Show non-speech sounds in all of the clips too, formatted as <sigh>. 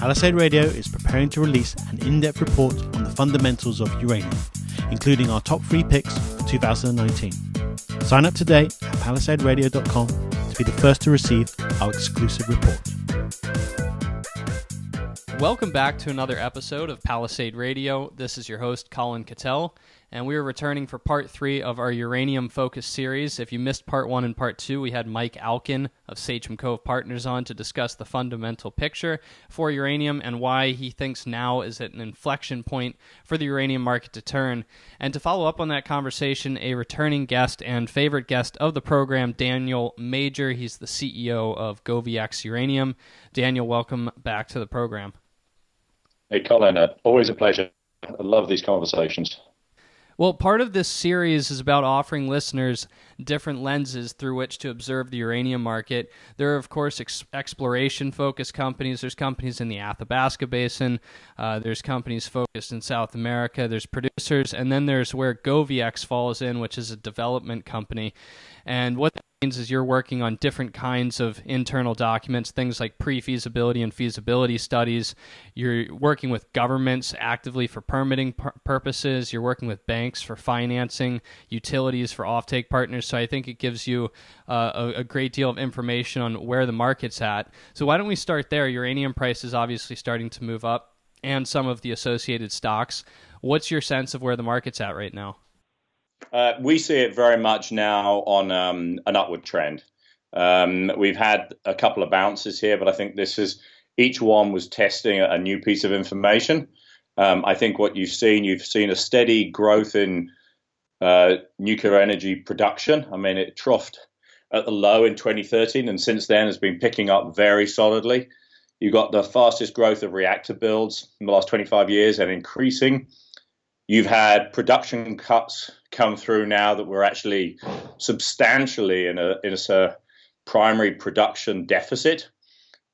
Palisade Radio is preparing to release an in depth report on the fundamentals of uranium, including our top three picks for 2019. Sign up today at palisaderadio.com to be the first to receive our exclusive report. Welcome back to another episode of Palisade Radio. This is your host, Collin Kettell and we are returning for part three of our uranium focused series. If you missed part one and part two, we had Mike Alkin of Sachem Cove Partners on to discuss the fundamental picture for uranium and why he thinks now is at an inflection point for the uranium market to turn. And to follow up on that conversation, a returning guest and favorite guest of the program, Daniel Major. He's the CEO of GoviEx Uranium. Daniel, welcome back to the program. Hey, Collin, uh, always a pleasure. I love these conversations. Well, part of this series is about offering listeners different lenses through which to observe the uranium market. There are, of course, ex- exploration focused companies. There's companies in the Athabasca Basin. Uh, there's companies focused in South America. There's producers. And then there's where GoviEx falls in, which is a development company. And what is you're working on different kinds of internal documents, things like pre feasibility and feasibility studies. You're working with governments actively for permitting purposes. You're working with banks for financing, utilities for offtake partners. So I think it gives you uh, a, a, great deal of information on where the market's at. So why don't we start there? Uranium price is obviously starting to move up, and some of the associated stocks. What's your sense of where the market's at right now? Uh, we see it very much now on um, an upward trend. Um, we've had a couple of bounces here, but I think this is each one was testing a, new piece of information. Um, I think what you've seen, you've seen a steady growth in uh, nuclear energy production. I mean, it troughed at the low in 2013, and since then has been picking up very solidly. You've got the fastest growth of reactor builds in the last 25 years and increasing. You've had production cuts come through now that we're actually substantially in a in a primary production deficit,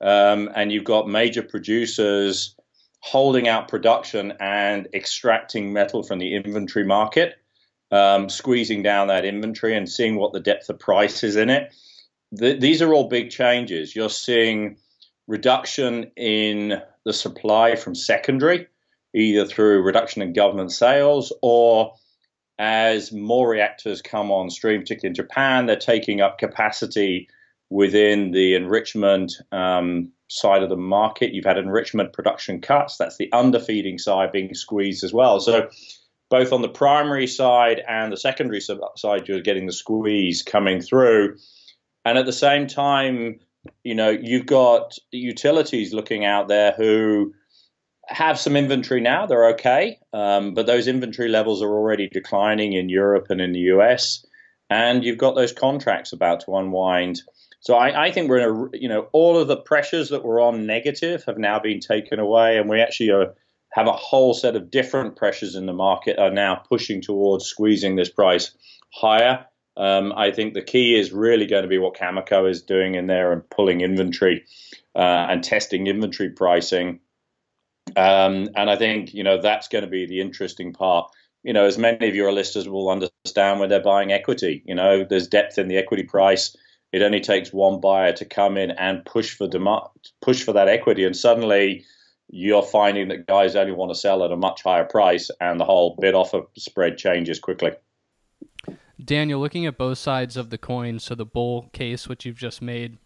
um, and you've got major producers holding out production and extracting metal from the inventory market, um, squeezing down that inventory and seeing what the depth of price is in it. The, these are all big changes. You're seeing reduction in the supply from secondary either through reduction in government sales or as more reactors come on stream, particularly in Japan, they're taking up capacity within the enrichment um, side of the market. You've had enrichment production cuts. That's the underfeeding side being squeezed as well. So, both on the primary side and the secondary side, you're getting the squeeze coming through. And at the same time, you know, you've got utilities looking out there who have some inventory now. They're okay, um, but those inventory levels are already declining in Europe and in the US, and you've got those contracts about to unwind. So I, I think we're in a, you know, all of the pressures that were on negative have now been taken away, and we actually are, have a whole set of different pressures in the market are now pushing towards squeezing this price higher. Um, I think the key is really going to be what Cameco is doing in there and pulling inventory uh, and testing inventory pricing um, and I think you know that's going to be the interesting part. You know, as many of your listeners will understand when they're buying equity, you know, there's depth in the equity price. It only takes one buyer to come in and push for demand, push for that equity, and suddenly you're finding that guys only want to sell at a much higher price, and the whole bid offer spread changes quickly. Daniel, looking at both sides of the coin, so the bull case, which you've just made,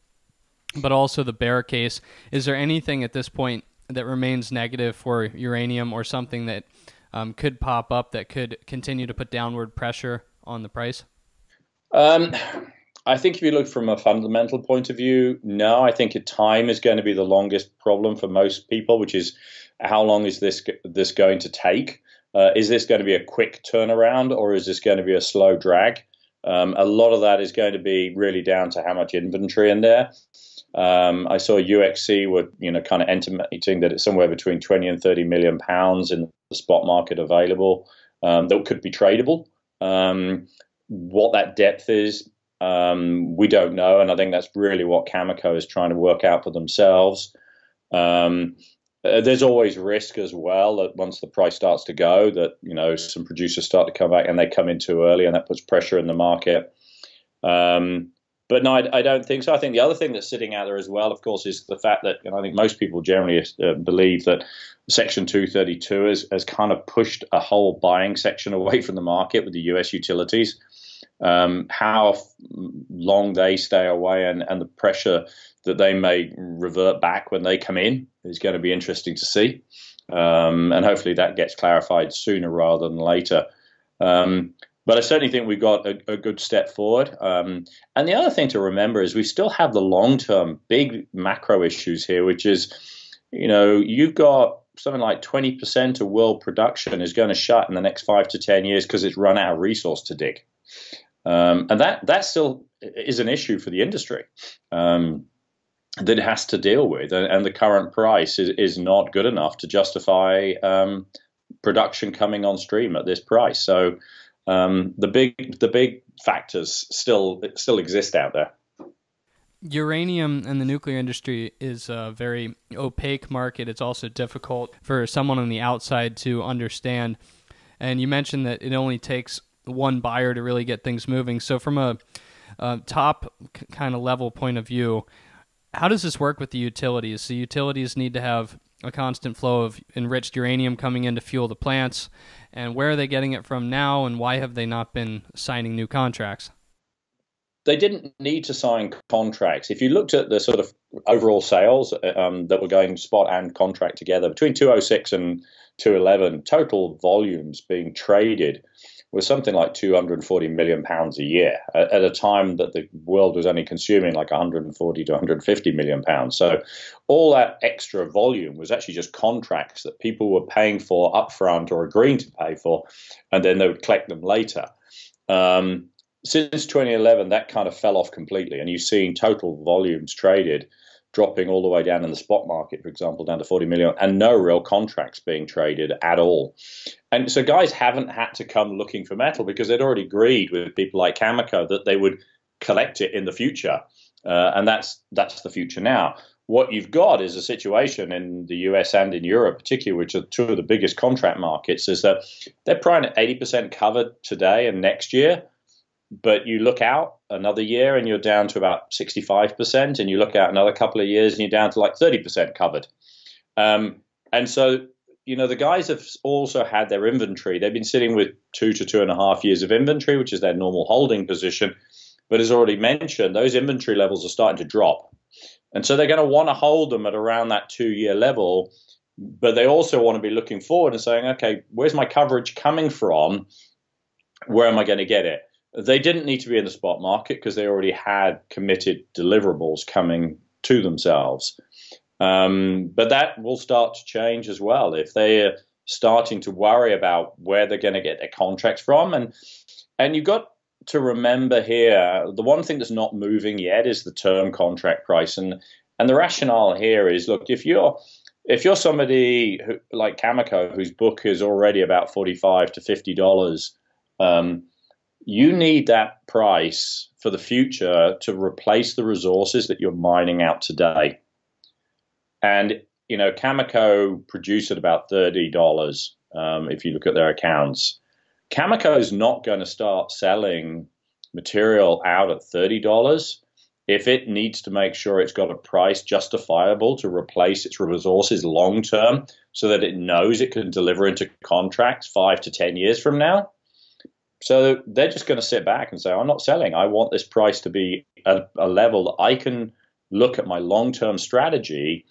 but also the bear case, is there anything at this point that remains negative for uranium or something that um, could pop up that could continue to put downward pressure on the price? Um, I think if you look from a fundamental point of view, no. I think time is going to be the longest problem for most people, which is how long is this this going to take? Uh, is this going to be a quick turnaround or is this going to be a slow drag? Um, a lot of that is going to be really down to how much inventory in there. Um, I saw UxC were you know kind of intimating that it's somewhere between 20 and 30 million pounds in the spot market available um, that could be tradable. Um, what that depth is, um, we don't know, and I think that's really what Cameco is trying to work out for themselves. Um, uh, there's always risk as well that once the price starts to go, that you know some producers start to come back and they come in too early, and that puts pressure in the market. Um, but no, I, I, don't think so. I think the other thing that's sitting out there as well, of course, is the fact that know, I think most people generally uh, believe that Section 232 has, has kind of pushed a whole buying section away from the market with the U.S. utilities. Um, how long they stay away and, and the pressure that they may revert back when they come in is going to be interesting to see. Um, and hopefully that gets clarified sooner rather than later. Um, but I certainly think we've got a, a good step forward. Um, and the other thing to remember is we still have the long term big macro issues here, which is, you know, you've got something like 20% of world production is going to shut in the next five to 10 years because it's run out of resource to dig. Um, and that, that still is an issue for the industry. Um, that it has to deal with, and, and, the current price is, is not good enough to justify um, production coming on stream at this price. So um, the big the big factors still still exist out there. Uranium and the nuclear industry is a very opaque market. It's also difficult for someone on the outside to understand. And you mentioned that it only takes one buyer to really get things moving. So, from a, a top kind of level point of view, how does this work with the utilities? The utilities need to have a constant flow of enriched uranium coming in to fuel the plants, and where are they getting it from now, and why have they not been signing new contracts? They didn't need to sign contracts. If you looked at the sort of overall sales um, that were going spot and contract together between 206 and 211, total volumes being traded was something like 240 million pounds a year at, a time that the world was only consuming like 140 to 150 million pounds. So all that extra volume was actually just contracts that people were paying for upfront or agreeing to pay for, and then they would collect them later. Um, since 2011, that kind of fell off completely, and you've seen total volumes traded dropping all the way down in the spot market, for example, down to 40 million, and no real contracts being traded at all. And so guys haven't had to come looking for metal because they'd already agreed with people like Cameco that they would collect it in the future. Uh, and that's that's the future now. What you've got is a situation in the US and in Europe, particularly, which are two of the biggest contract markets, is that they're probably 80% covered today and next year but you look out another year and you're down to about 65%, and you look out another couple of years and you're down to like 30% covered. Um, and so, you know, the guys have also had their inventory. They've been sitting with two to two and a half years of inventory, which is their normal holding position. But as already mentioned, those inventory levels are starting to drop. And so they're going to want to hold them at around that two year level. But they also want to be looking forward and saying, okay, where's my coverage coming from? Where am I going to get it? They didn't need to be in the spot market because they already had committed deliverables coming to themselves. Um, but that will start to change as well if they are starting to worry about where they're going to get their contracts from. And and you've got to remember here the one thing that's not moving yet is the term contract price. And and the rationale here is look if you're if you're somebody who, like Cameco whose book is already about forty five to fifty dollars. Um, you need that price for the future to replace the resources that you're mining out today. And you know, Cameco produced at about thirty dollars. Um, if you look at their accounts, Cameco is not going to start selling material out at thirty dollars if it needs to make sure it's got a price justifiable to replace its resources long term, so that it knows it can deliver into contracts five to ten years from now so they're just going to sit back and say, I'm not selling. I want this price to be a, a level that I can look at my long term strategy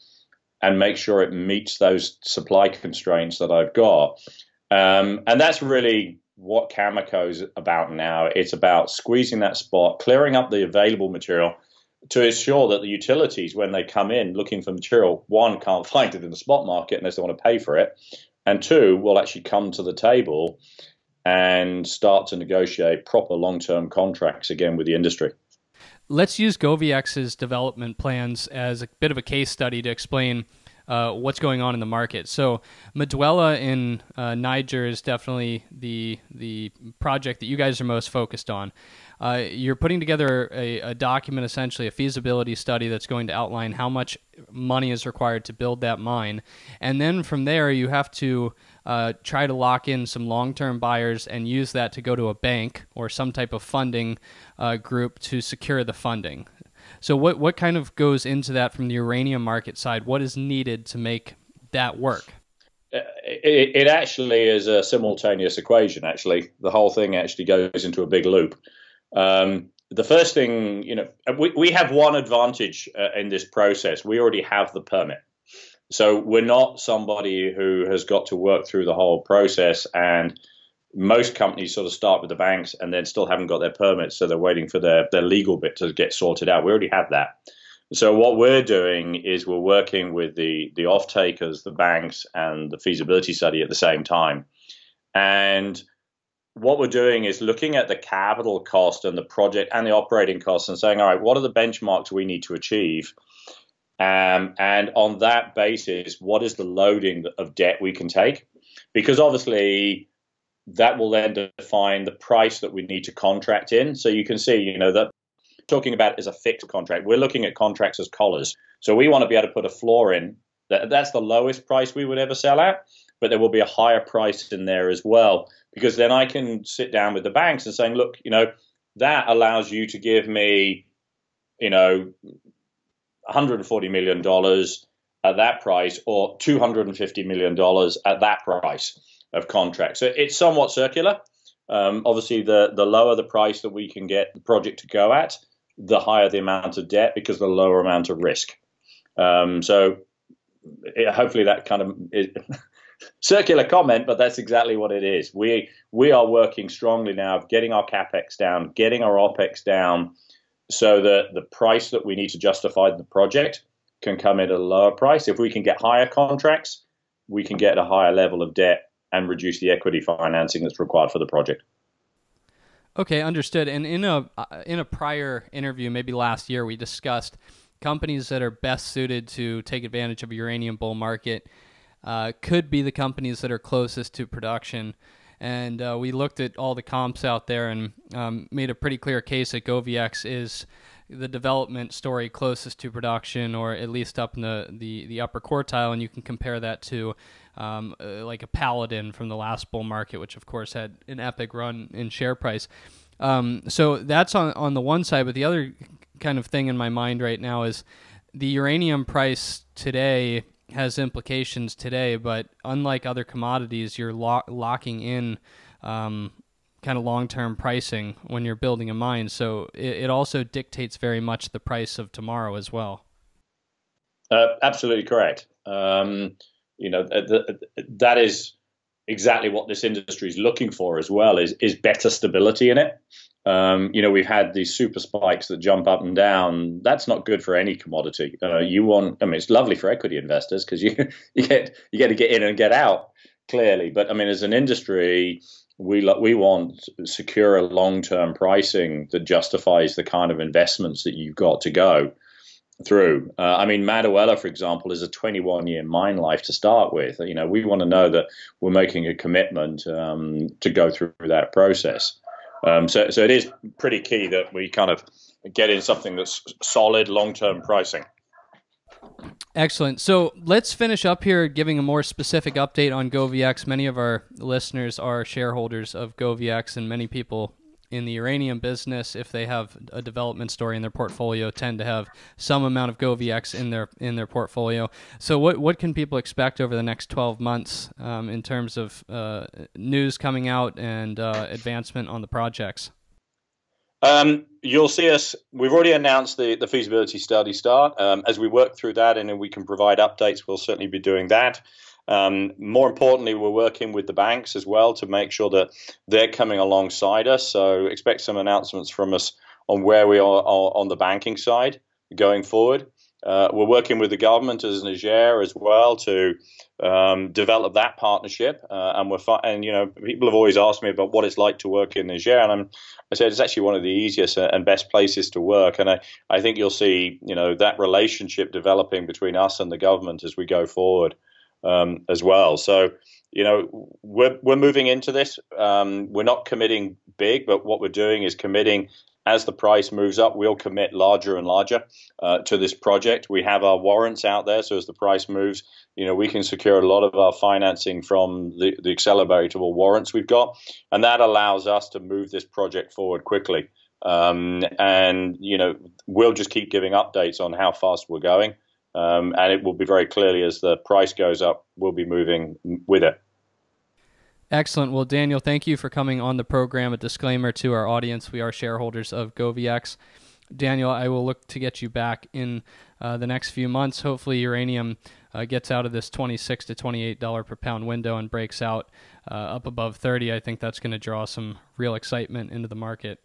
and make sure it meets those supply constraints that I've got. Um, and that's really what Cameco is about now. It's about squeezing that spot, clearing up the available material to ensure that the utilities, when they come in looking for material, one, can't <laughs> find it in the spot market unless they want to pay for it, and two, will actually come to the table and start to negotiate proper long term contracts again with the industry. Let's use GoviEx's development plans as a bit of a case study to explain uh, what's going on in the market. So, Madaouela in uh, Niger is definitely the the project that you guys are most focused on. Uh, you're putting together a, a, document, essentially a feasibility study that's going to outline how much money is required to build that mine, and then from there you have to uh, try to lock in some long term buyers and use that to go to a bank or some type of funding uh, group to secure the funding. So, what, what kind of goes into that from the uranium market side? What is needed to make that work? Uh, it, it, actually is a simultaneous equation. Actually, the whole thing actually goes into a big loop. Um, the first thing, you know, we, we have one advantage uh, in this process. We already have the permit. So we're not somebody who has got to work through the whole process. And most companies sort of start with the banks and then still haven't got their permits. So they're waiting for their, their legal bit to get sorted out. We already have that. So what we're doing is we're working with the, the off takers, the banks, and the feasibility study at the same time. And what we're doing is looking at the capital cost and the project and the operating costs and saying, all right, what are the benchmarks we need to achieve? Um, and on that basis, what is the loading of debt we can take? Because obviously, that will then define the price that we need to contract in. So you can see, you know, that talking about is a fixed contract. We're looking at contracts as collars. So we want to be able to put a floor in. That, that's the lowest price we would ever sell at, but there will be a higher price in there as well. Because then I can sit down with the banks and saying, look, you know, that allows you to give me, you know, 140 million dollars at that price or 250 million dollars at that price of contract. So it's somewhat circular. Um, obviously, the the lower the price that we can get the project to go at, the higher the amount of debt because the lower amount of risk. Um, so it, hopefully that kind of <laughs> circular comment, but that's exactly what it is. We we are working strongly now of getting our capex down, getting our opex down, so that the price that we need to justify the project can come at a lower price. If we can get higher contracts, we can get a higher level of debt and reduce the equity financing that's required for the project. Okay, understood. And in a uh, in a prior interview, maybe last year, we discussed companies that are best suited to take advantage of a uranium bull market uh, could be the companies that are closest to production and uh, we looked at all the comps out there and um, made a pretty clear case that GoviEx is the development story closest to production, or at least up in the, the, the upper quartile, and you can compare that to um, uh, like a Paladin from the last bull market, which of course had an epic run in share price. Um, so that's on on the one side, but the other kind of thing in my mind right now is the uranium price today has implications today, but unlike other commodities, you're lo- locking in um, kind of long term pricing when you're building a mine. So it, it, also dictates very much the price of tomorrow as well. Uh, absolutely correct. Um, you know, th- th- that is exactly what this industry is looking for as well is, is better stability in it. Um, you know, we've had these super spikes that jump up and down. That's not good for any commodity. Uh, you want, I mean, it's lovely for equity investors because you <laughs> you get you get to get in and get out clearly. But I mean, as an industry, we we want secure long term pricing that justifies the kind of investments that you've got to go through. Uh, I mean, Madaouela, for example, is a 21 year mine life to start with. You know, we want to know that we're making a commitment um, to go through that process. Um, so, so it is pretty key that we kind of get in something that's solid long-term pricing. Excellent. So let's finish up here giving a more specific update on GoviEx. Many of our listeners are shareholders of GoviEx, and many people in the uranium business, if they have a development story in their portfolio, tend to have some amount of GoviEx in their in their portfolio. So, what what can people expect over the next 12 months um, in terms of uh, news coming out and uh, advancement on the projects? Um, you'll see us. We've already announced the, the feasibility study start. Um, as we work through that and we can provide updates, we'll certainly be doing that. Um, more importantly, we're working with the banks as well to make sure that they're coming alongside us. So expect some announcements from us on where we are on the banking side going forward. Uh, we're working with the government as Niger as well to um, develop that partnership, uh, and we're fi- and you know people have always asked me about what it's like to work in Niger, and I'm, I said it's actually one of the easiest and best places to work, and I, I think you'll see you know that relationship developing between us and the government as we go forward um, as well. So, you know, we're we're moving into this. Um, we're not committing big, but what we're doing is committing as the price moves up, we'll commit larger and larger uh, to this project. We have our warrants out there, so as the price moves, you know, we can secure a lot of our financing from the, the acceleratable warrants we've got, and that allows us to move this project forward quickly. Um, and you know, we'll just keep giving updates on how fast we're going, um, and it will be very clearly as the price goes up, we'll be moving with it. Excellent. Well, Daniel, thank you for coming on the program. A disclaimer to our audience we are shareholders of GoviEx. Daniel, I will look to get you back in uh, the next few months. Hopefully, uranium uh, gets out of this 26 to 28 dollar per pound window and breaks out uh, up above 30. I think that's going to draw some real excitement into the market.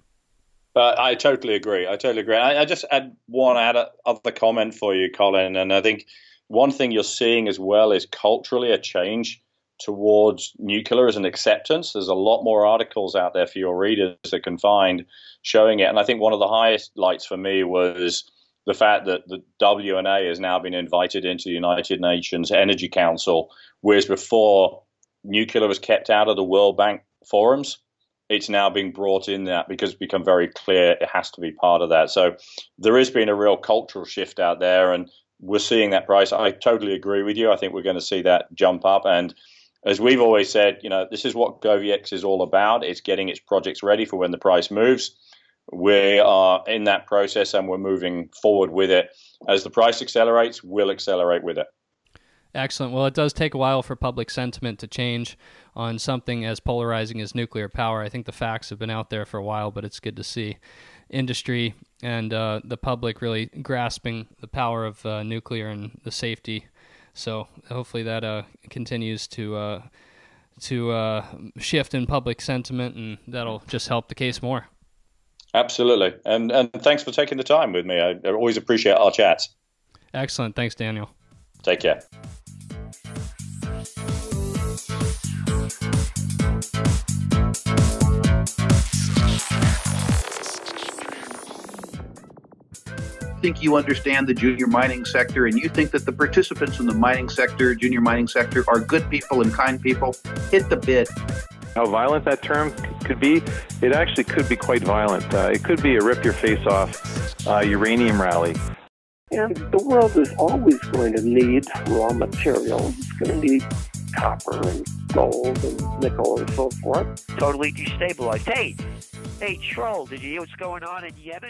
Uh, I totally agree. I totally agree. I, I just add one add other comment for you, Collin, and I think one thing you're seeing as well is culturally a change towards nuclear as an acceptance. There's a lot more articles out there for your readers that can find showing it. And I think one of the highest lights for me was the fact that the WNA has now been invited into the United Nations Energy Council, whereas before nuclear was kept out of the World Bank forums. It's now being brought in that because it's become very clear it has to be part of that. So there has been a real cultural shift out there, and we're seeing that price. I totally agree with you. I think we're going to see that jump up. And as we've always said, you know, this is what GoviEx is all about. It's getting its projects ready for when the price moves. We are in that process and we're moving forward with it. As the price accelerates, we'll accelerate with it. Excellent. Well, it does take a while for public sentiment to change on something as polarizing as nuclear power. I think the facts have been out there for a while, but it's good to see industry and uh, the public really grasping the power of uh, nuclear and the safety so hopefully that uh, continues to uh, to uh, shift in public sentiment, and that'll just help the case more. Absolutely, and and thanks for taking the time with me. I, I always appreciate our chats. Excellent. Thanks, Daniel. Take care. Think you understand the junior mining sector and you think that the participants in the mining sector, junior mining sector, are good people and kind people, hit the bid. How violent that term could be, it actually could be quite violent. Uh, it could be a rip your face off uh, uranium rally. And the world is always going to need raw materials. It's going to need copper and gold and nickel and so forth. Totally destabilized. Hey, hey, Troll, did you hear what's going on in Yemen?